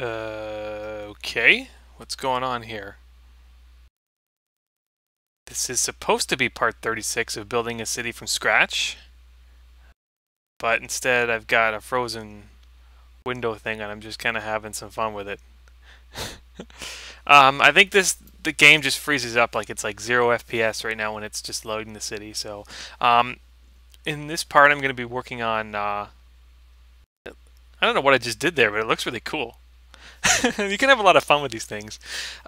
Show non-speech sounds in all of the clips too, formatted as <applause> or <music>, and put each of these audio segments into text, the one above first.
Uh, okay. What's going on here? This is supposed to be part 36 of building a city from scratch. But instead I've got a frozen window thing and I'm just kind of having some fun with it. <laughs> um, I think this the game just freezes up like it's like 0 FPS right now when it's just loading the city. So um, in this part I'm going to be working on... Uh, I don't know what I just did there, but it looks really cool. <laughs> you can have a lot of fun with these things.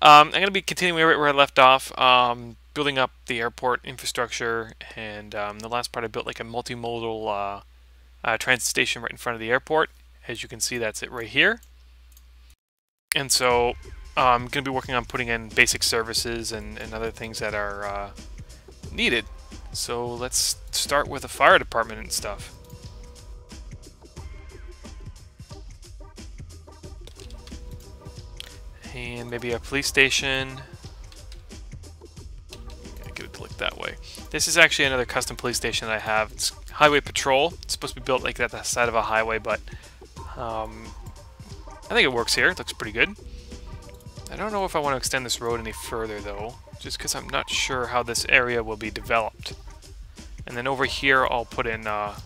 Um, I'm going to be continuing where I left off, um, building up the airport infrastructure, and um, the last part I built like a multimodal uh, uh, transit station right in front of the airport. As you can see, that's it right here. And so I'm going to be working on putting in basic services and, and other things that are uh, needed. So let's start with the fire department and stuff. And maybe a police station. get it to look that way. This is actually another custom police station that I have. It's highway patrol. It's supposed to be built like that, the side of a highway, but um, I think it works here. It looks pretty good. I don't know if I want to extend this road any further though, just because I'm not sure how this area will be developed. And then over here I'll put in uh,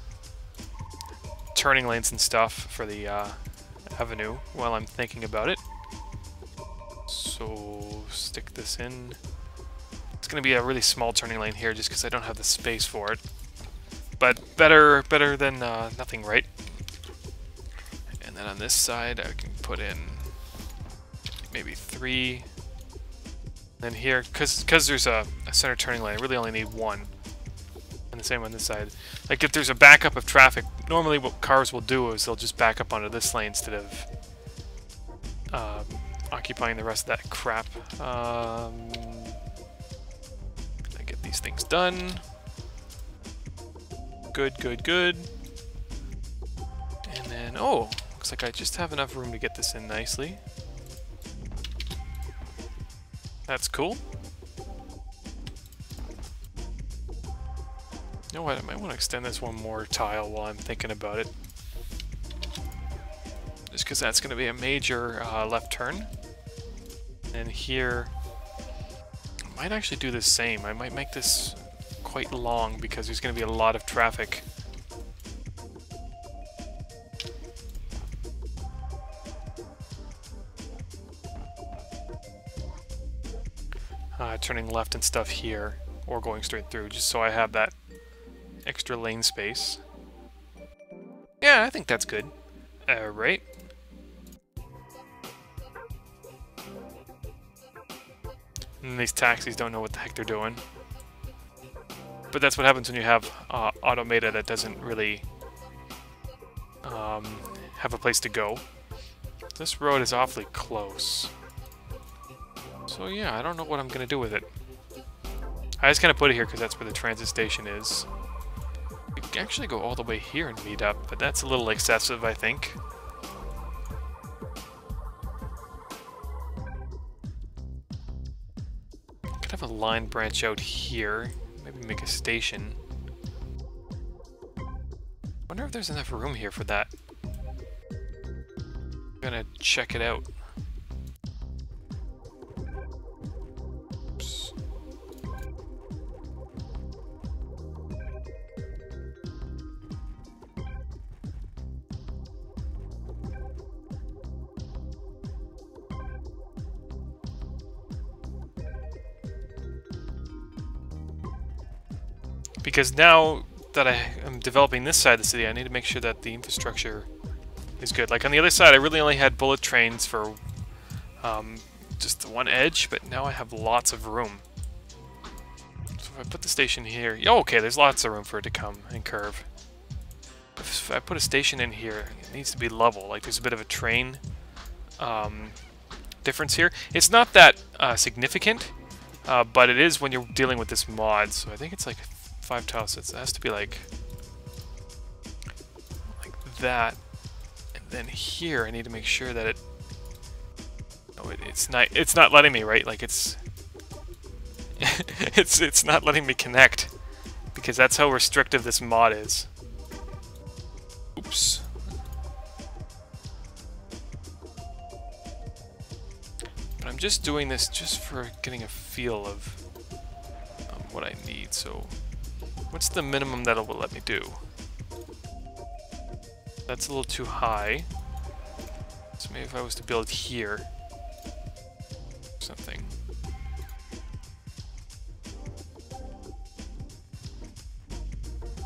turning lanes and stuff for the uh, avenue while I'm thinking about it. So stick this in. It's going to be a really small turning lane here just because I don't have the space for it. But better better than uh, nothing, right? And then on this side I can put in maybe three. Then here, because cause there's a, a center turning lane, I really only need one. And the same on this side. Like if there's a backup of traffic, normally what cars will do is they'll just back up onto this lane instead of um, occupying the rest of that crap. Um, I get these things done. Good, good, good. And then, oh, looks like I just have enough room to get this in nicely. That's cool. You know what, I might want to extend this one more tile while I'm thinking about it. Just because that's going to be a major uh, left turn. And here, I might actually do the same. I might make this quite long because there's going to be a lot of traffic. Uh, turning left and stuff here, or going straight through, just so I have that extra lane space. Yeah, I think that's good. Alright. And these taxis don't know what the heck they're doing. But that's what happens when you have uh, Automata that doesn't really um, have a place to go. This road is awfully close. So yeah, I don't know what I'm going to do with it. I just kind of put it here because that's where the transit station is. We can actually go all the way here and meet up, but that's a little excessive, I think. Line branch out here. Maybe make a station. wonder if there's enough room here for that. I'm gonna check it out. Because now that I am developing this side of the city, I need to make sure that the infrastructure is good. Like on the other side, I really only had bullet trains for um, just the one edge, but now I have lots of room. So if I put the station here, oh, okay, there's lots of room for it to come and curve. If I put a station in here, it needs to be level. Like there's a bit of a train um, difference here. It's not that uh, significant, uh, but it is when you're dealing with this mod. So I think it's like five tiles. It has to be like like that. And then here, I need to make sure that it. Oh, it, it's not. It's not letting me right. Like it's. <laughs> it's it's not letting me connect because that's how restrictive this mod is. Oops. But I'm just doing this just for getting a feel of um, what I need. So what's the minimum that it will let me do? That's a little too high. So maybe if I was to build here, something.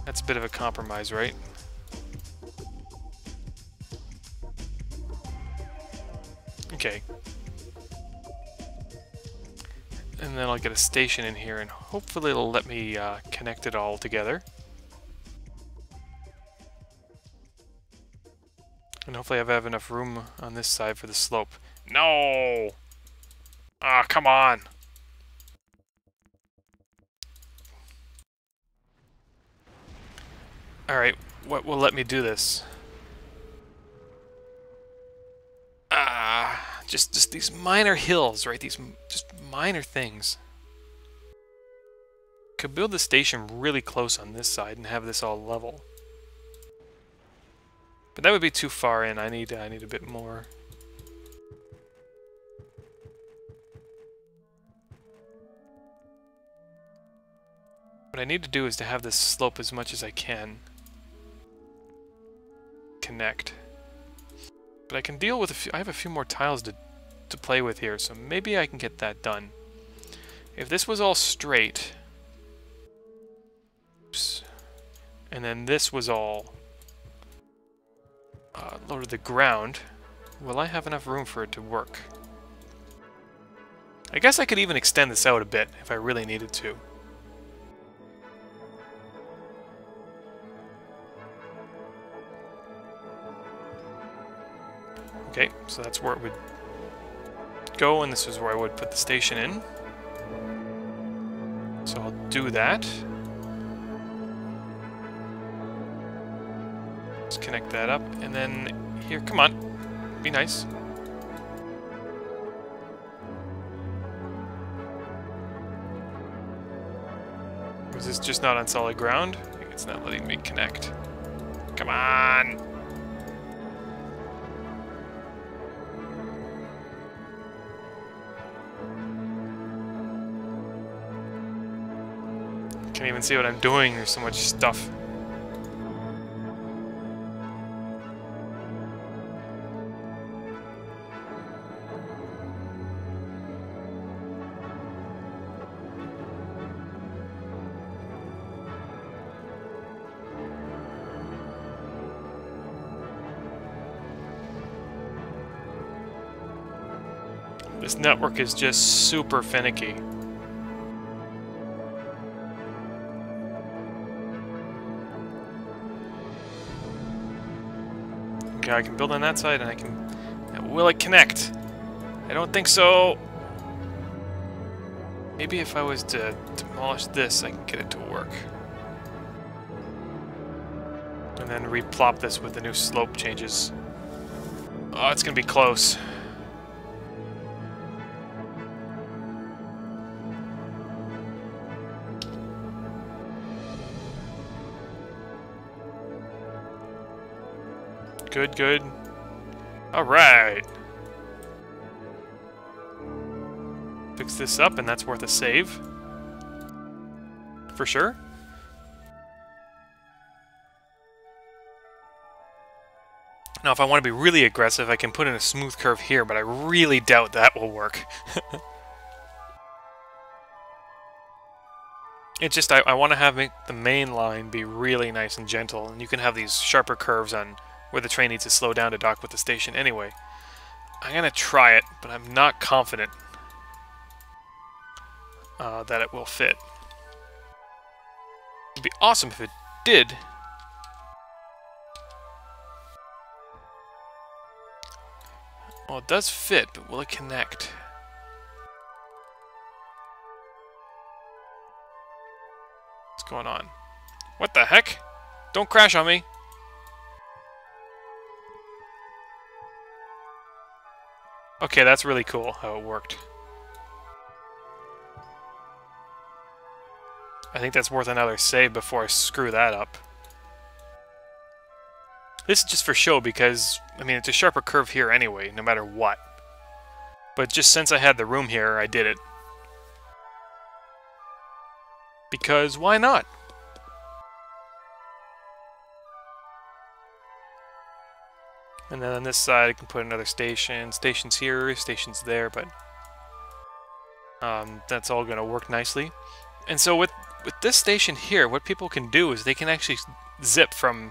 That's a bit of a compromise, right? Okay. And then I'll get a station in here, and hopefully it'll let me uh, connect it all together. And hopefully I have enough room on this side for the slope. No! Ah, oh, come on! Alright, what will let me do this? Ah, just, just these minor hills, right? These just minor things. Could build the station really close on this side and have this all level. But that would be too far in. I need I need a bit more. What I need to do is to have this slope as much as I can. Connect. But I can deal with a few, I have a few more tiles to, to play with here, so maybe I can get that done. If this was all straight, oops, and then this was all uh, the ground, will I have enough room for it to work? I guess I could even extend this out a bit if I really needed to. Okay, so that's where it would go, and this is where I would put the station in. So I'll do that. Let's connect that up, and then here, come on, be nice. Is this just not on solid ground? It's not letting me connect. Come on! Can't even see what I'm doing, there's so much stuff. This network is just super finicky. I can build on that side and I can... Will it connect? I don't think so. Maybe if I was to demolish this, I can get it to work. And then replop this with the new slope changes. Oh, it's gonna be close. Good, good. Alright. Fix this up, and that's worth a save. For sure. Now, if I want to be really aggressive, I can put in a smooth curve here, but I really doubt that will work. <laughs> it's just, I, I want to have the main line be really nice and gentle, and you can have these sharper curves on where the train needs to slow down to dock with the station anyway. I'm going to try it, but I'm not confident uh, that it will fit. It'd be awesome if it did. Well, it does fit, but will it connect? What's going on? What the heck? Don't crash on me. Okay, that's really cool how it worked. I think that's worth another save before I screw that up. This is just for show because, I mean, it's a sharper curve here anyway, no matter what. But just since I had the room here, I did it. Because why not? And then on this side, I can put another station. Stations here, stations there, but um, that's all going to work nicely. And so with with this station here, what people can do is they can actually zip from,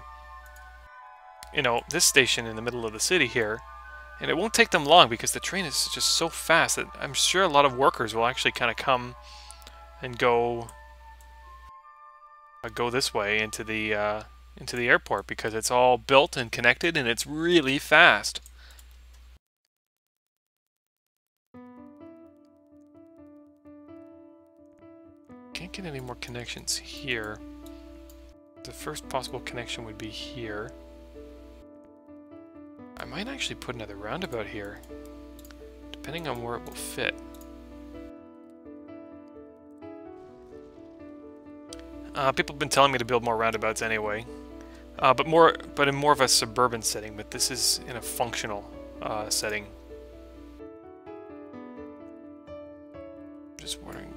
you know, this station in the middle of the city here, and it won't take them long because the train is just so fast that I'm sure a lot of workers will actually kind of come and go uh, go this way into the uh, into the airport because it's all built and connected and it's really fast. Can't get any more connections here. The first possible connection would be here. I might actually put another roundabout here, depending on where it will fit. Uh, people have been telling me to build more roundabouts anyway, uh, but more, but in more of a suburban setting. But this is in a functional uh, setting. Just wondering,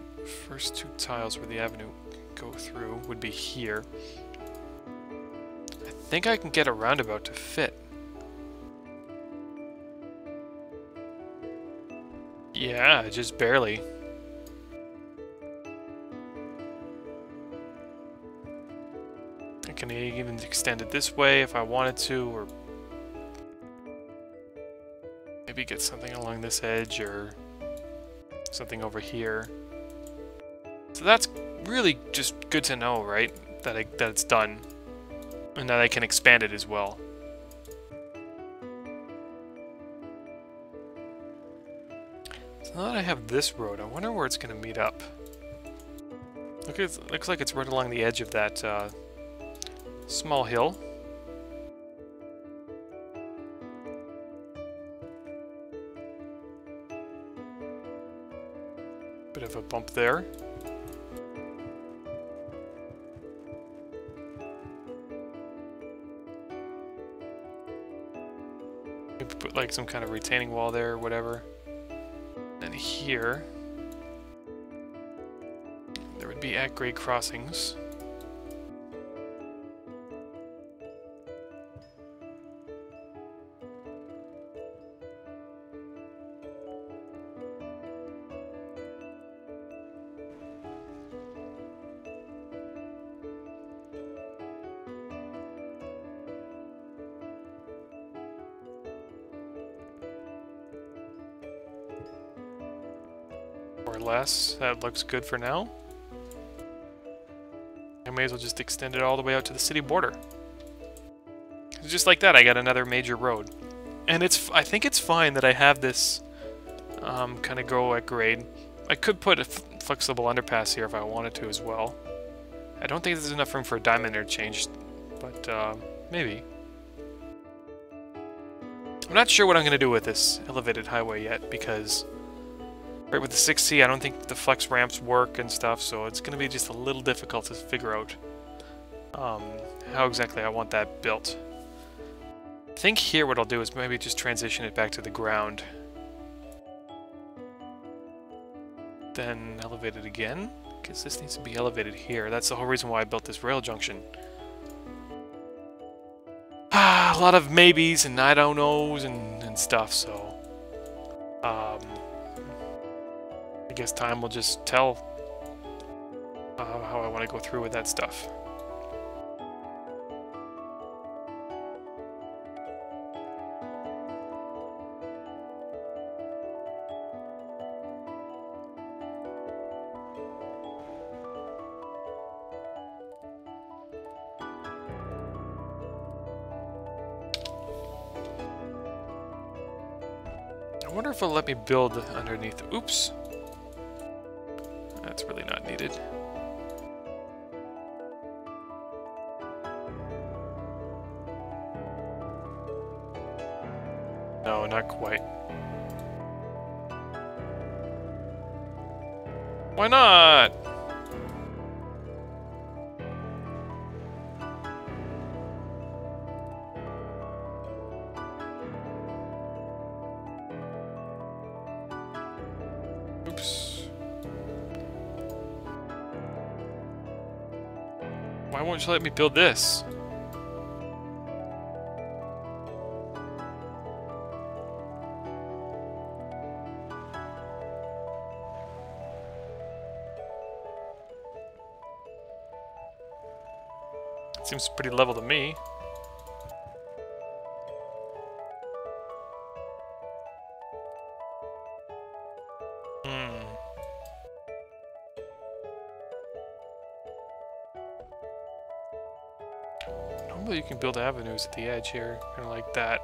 first two tiles where the avenue go through would be here. I think I can get a roundabout to fit. Yeah, just barely. Can even extend it this way if I wanted to, or maybe get something along this edge or something over here. So that's really just good to know, right? That, I, that it's done. And that I can expand it as well. So now that I have this road, I wonder where it's going to meet up. Look, it looks like it's right along the edge of that uh, Small hill. Bit of a bump there. Maybe put like some kind of retaining wall there or whatever. And here, there would be at-grade crossings. That looks good for now. I may as well just extend it all the way out to the city border. Just like that, I got another major road. And it's I think it's fine that I have this um, kind of go at grade. I could put a flexible underpass here if I wanted to as well. I don't think there's enough room for a diamond interchange, but uh, maybe. I'm not sure what I'm going to do with this elevated highway yet, because Right, with the 6C, I don't think the flex ramps work and stuff, so it's going to be just a little difficult to figure out um, how exactly I want that built. I think here what I'll do is maybe just transition it back to the ground. Then elevate it again, because this needs to be elevated here. That's the whole reason why I built this rail junction. Ah, a lot of maybes and I don't knows and, and stuff, so... Um, guess time will just tell uh, how I want to go through with that stuff. I wonder if it'll let me build underneath. Oops. Really Why won't you let me build this? Seems pretty level to me. Can build avenues at the edge here, kind of like that.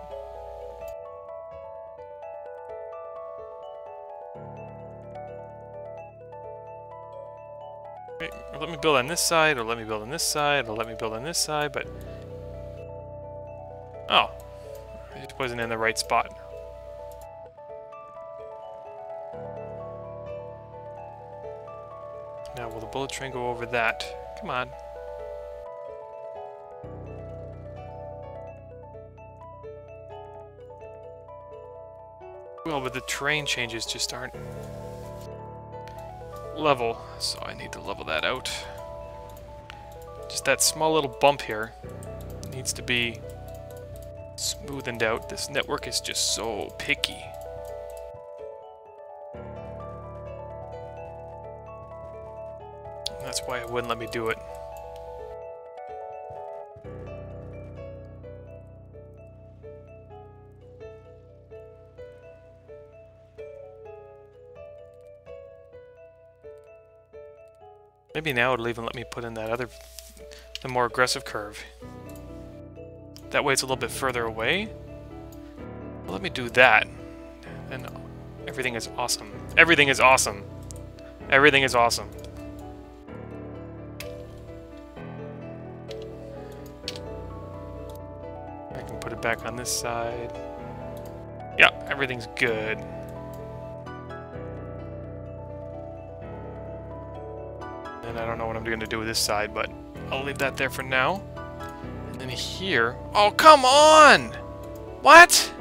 let me build on this side, or let me build on this side, or let me build on this side, but... Oh. It wasn't in the right spot. Now, will the bullet train go over that? Come on. But the terrain changes just aren't level, so I need to level that out. Just that small little bump here needs to be smoothened out. This network is just so picky. That's why it wouldn't let me do it. Maybe now it'll even let me put in that other, the more aggressive curve. That way it's a little bit further away. Let me do that. And everything is awesome. Everything is awesome. Everything is awesome. I can put it back on this side. Yeah, everything's good. And I don't know what I'm going to do with this side, but I'll leave that there for now. And then here... Oh, come on! What?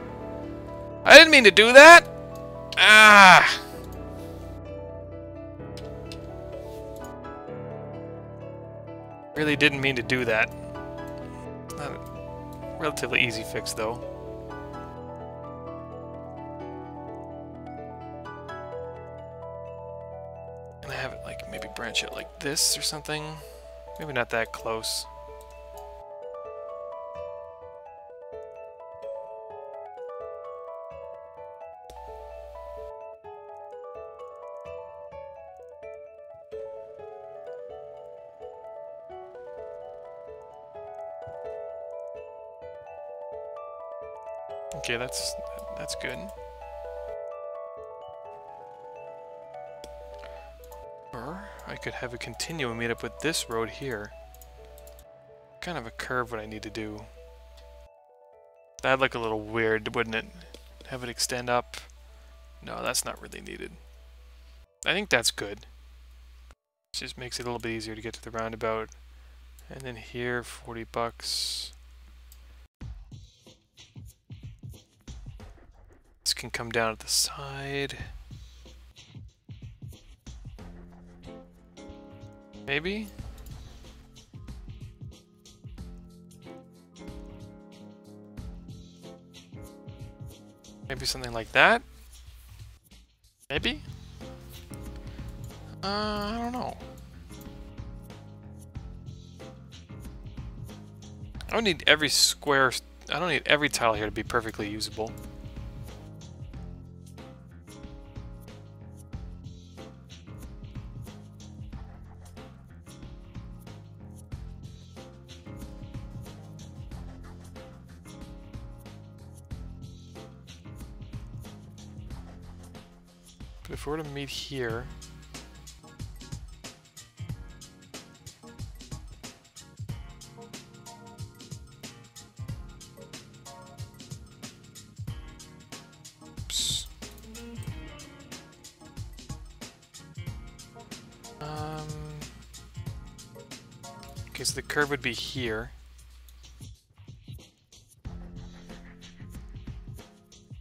I didn't mean to do that! Ah! Really didn't mean to do that. Not a relatively easy fix, though. It like this or something. Maybe not that close. Okay, that's that's good. I could have a continuum meet up with this road here. Kind of a curve what I need to do. That'd look a little weird, wouldn't it? Have it extend up. No, that's not really needed. I think that's good. Just makes it a little bit easier to get to the roundabout. And then here, 40 bucks. This can come down at the side. Maybe? Maybe something like that? Maybe? Uh, I don't know. I don't need every square, I don't need every tile here to be perfectly usable. Were to meet here... Um... Okay, so the curve would be here.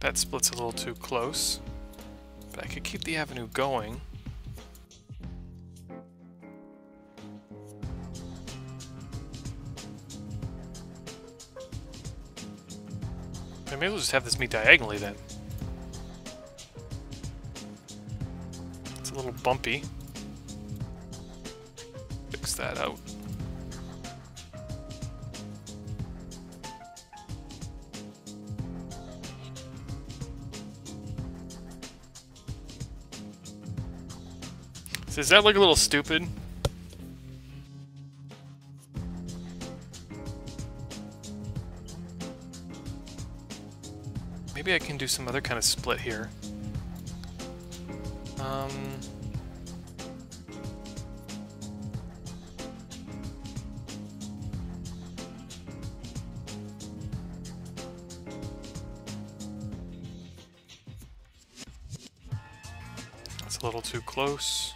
That split's a little too close. But I could keep the avenue going. I maybe we'll just have this meet diagonally then. It's a little bumpy. Fix that out. Does that look a little stupid? Maybe I can do some other kind of split here. Um... That's a little too close.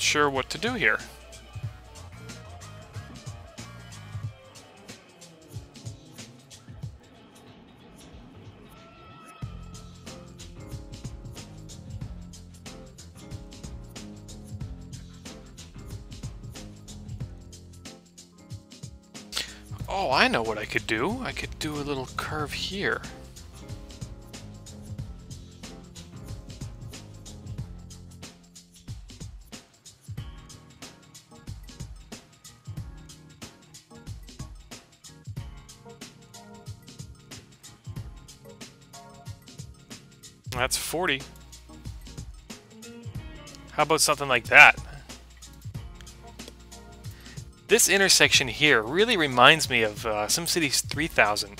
Sure what to do here. Oh, I know what I could do. I could do a little curve here. 40. How about something like that? This intersection here really reminds me of uh, SimCity's 3000.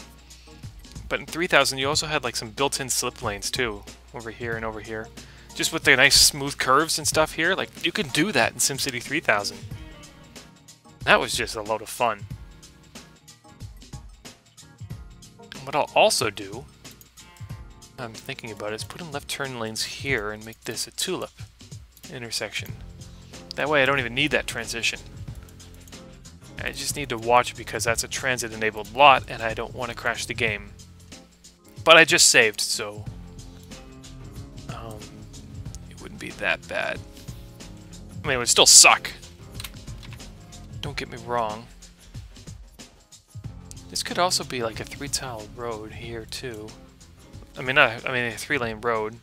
But in 3000 you also had like some built-in slip lanes too, over here and over here. Just with the nice smooth curves and stuff here, like you can do that in SimCity 3000. That was just a load of fun. What I'll also do I'm thinking about is put in left turn lanes here and make this a tulip intersection. That way I don't even need that transition. I just need to watch because that's a transit-enabled lot and I don't want to crash the game. But I just saved, so um, it wouldn't be that bad. I mean, it would still suck. Don't get me wrong. This could also be like a three-tile road here, too. I mean, not, I mean a three-lane road.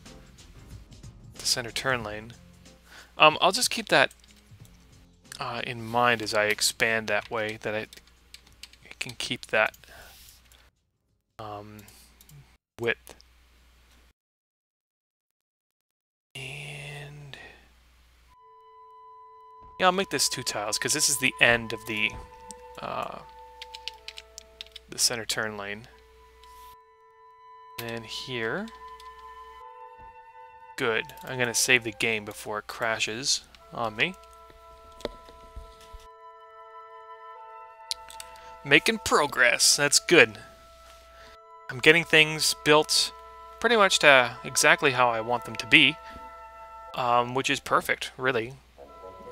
The center turn lane. Um, I'll just keep that uh, in mind as I expand that way, that I, I can keep that um, width. And yeah, I'll make this two tiles because this is the end of the uh, the center turn lane. And here. Good. I'm going to save the game before it crashes on me. Making progress. That's good. I'm getting things built pretty much to exactly how I want them to be. Um, which is perfect, really.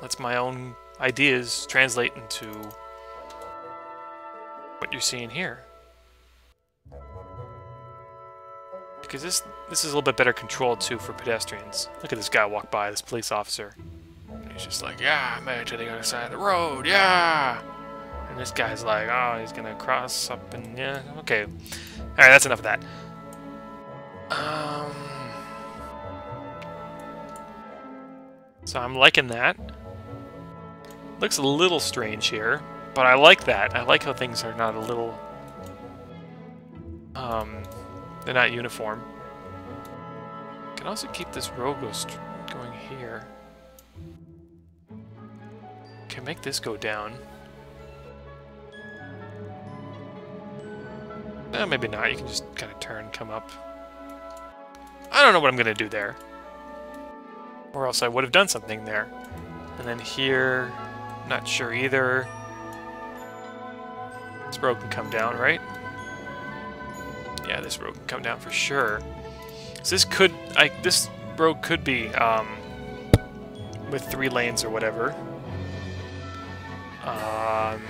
That's my own ideas translate into what you're seeing here. Because this this is a little bit better controlled, too, for pedestrians. Look at this guy walk by, this police officer. He's just like, yeah, I'm headed to the other side of the road, yeah! And this guy's like, oh, he's gonna cross up and, yeah, okay. Alright, that's enough of that. Um... So I'm liking that. Looks a little strange here, but I like that. I like how things are not a little... Um, they're not uniform. Can also keep this road going here. Can make this go down. Eh, maybe not. You can just kind of turn, come up. I don't know what I'm going to do there. Or else I would have done something there. And then here, not sure either. This road can come down, right? Yeah, this road can come down for sure. So this could, I, this road could be um, with three lanes or whatever. Um,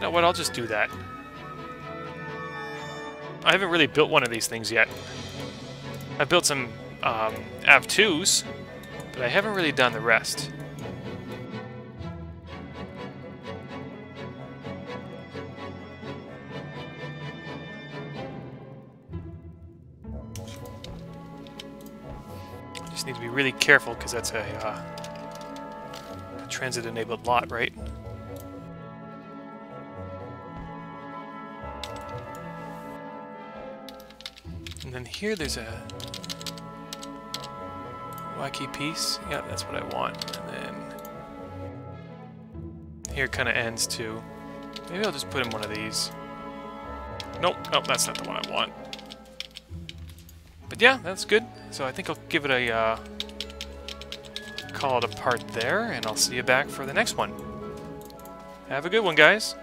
you what, I'll just do that. I haven't really built one of these things yet. I've built some um, AV2s, but I haven't really done the rest. Just need to be really careful because that's a, uh, a transit-enabled lot, right? And then here there's a wacky piece. Yeah, that's what I want. And then here kind of ends too. Maybe I'll just put in one of these. Nope, nope, that's not the one I want. But yeah, that's good. So I think I'll give it a uh, call it a part there, and I'll see you back for the next one. Have a good one, guys.